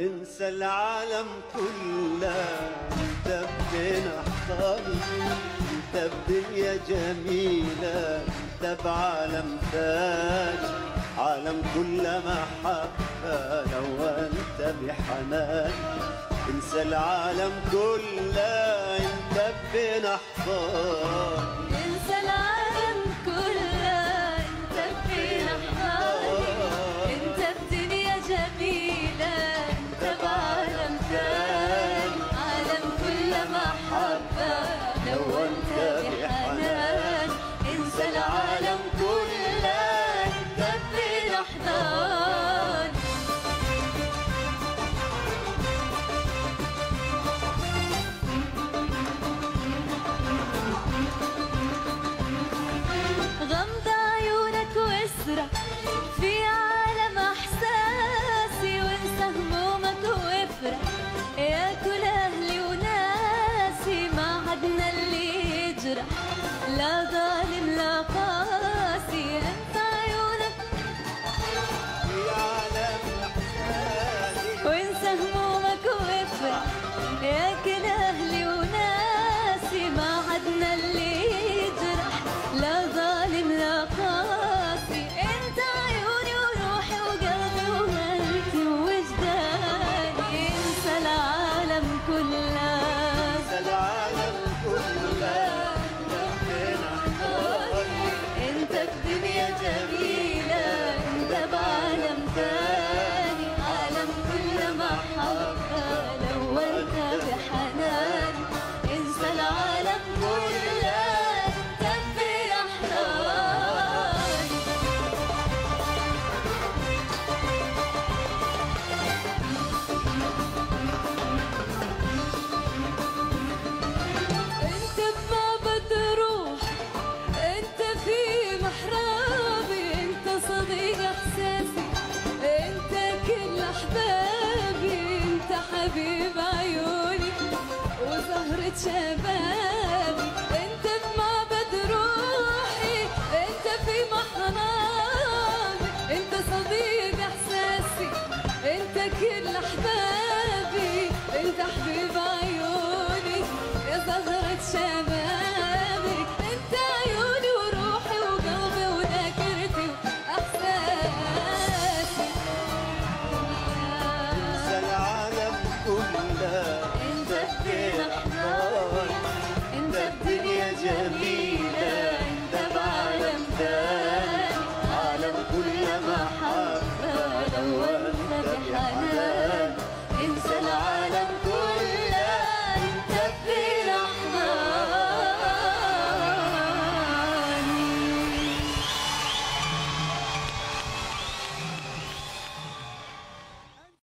انسى العالم كله. انت بدين احضاني انت بدنيا جميلة. انت بعالم ثاني عالم كله محبة. لو أنت بحنان انسى العالم كله. انت بدين احضاني. الهجرة لا ظالم لا قاسي أنت عيونك. يا عالم وانسى همومك وافرح يا كل أهلي وناسي ما عدنا اللي يجرح. لا ظالم لا قاسي أنت عيوني وروحي وقلبي وهمتي ووجداني انسى العالم كله. حبيب عيوني وزهرة شبابي. انت بمعبد روحي انت في محضناني انت صديق احساسي انت كل احبابي. انت حبيب عيوني يا زهرة شبابي.